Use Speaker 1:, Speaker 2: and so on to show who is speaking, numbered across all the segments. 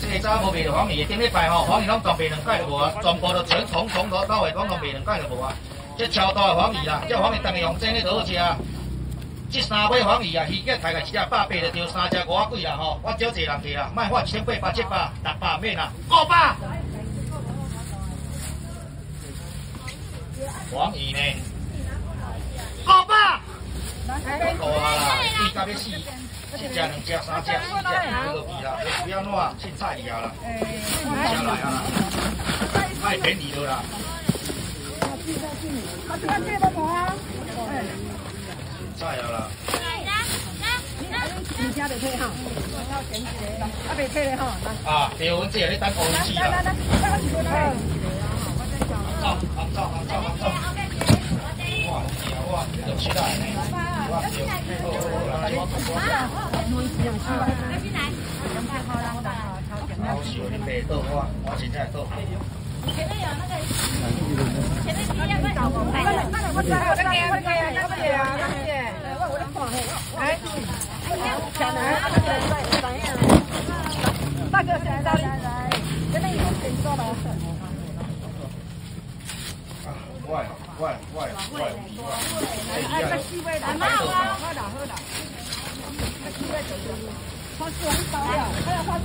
Speaker 1: 这个早无卖着黄鱼，顶礼拜吼黄鱼拢 toàn 卖两届就无啊，全部都全从从头到尾拢拢卖两届就无啊。这超大的黄鱼啦，这黄鱼逐个用蒸的都好食啊。这三尾黄鱼啊，鱼价大概一只百八就钓三只五啊几啦吼，我少济人去啦，卖花一千八百七百六百免啦，五百。黄鱼呢？五百。够啊啦，贵到要死，一只两只三只四只，不要烂，凊彩尔啦，下来啊啦，太便宜了啦。菜了啦。
Speaker 2: 你家的退哈，啊，别退了哈。
Speaker 1: 啊，对，我们这里等乌鱼子啦。走，走，走，走，走。哇，哇，有吃的呢。哇，有。好笑，你白豆花，我现在豆。前面有那个，前面第二个导播拍的。我知道，我知道，我知道，我知道，我我的广告。哎，小南，大哥，来来来来，这边有点多了。喂喂喂喂！
Speaker 2: 哎，这四位来，好啊，好的好的。这四位就是花枝丸包了，还有花枝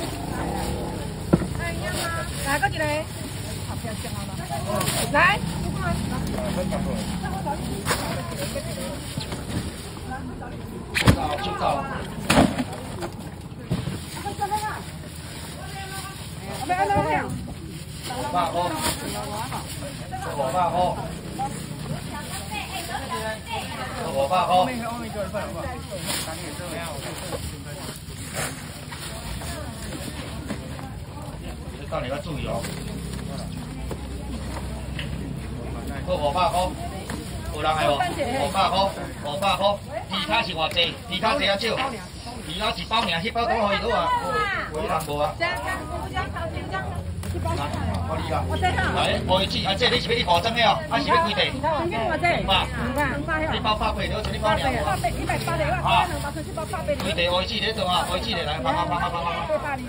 Speaker 2: 来，过一个。来。
Speaker 1: 走出走。
Speaker 2: 后边，后边。
Speaker 1: 五百块，五百块，五百块。你到你要注意哦。好五百块，有人来无？五百块，五百块。其他是偌济？其他济啊少？鱼卡一包尔，一包都可以多啊？有人无啊？我知啦，来，我去啊，这你是俾你五张的哦，还是要几地？五百，你包八百，你你包两百。啊，几地我去你做啊，我去你来，拍拍拍拍拍拍。